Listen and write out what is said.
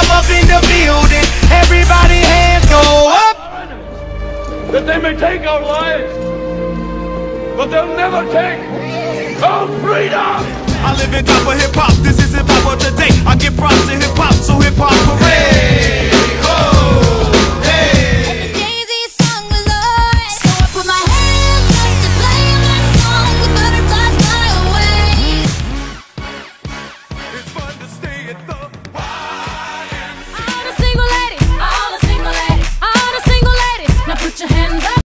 step up in the building, everybody hands go up. That they may take our lives, but they'll never take our freedom. I live in top of hip hop, this is hip hop of today. I give props to hip hop, so hip hop parade. Hey, oh, hey. It's fun to stay at the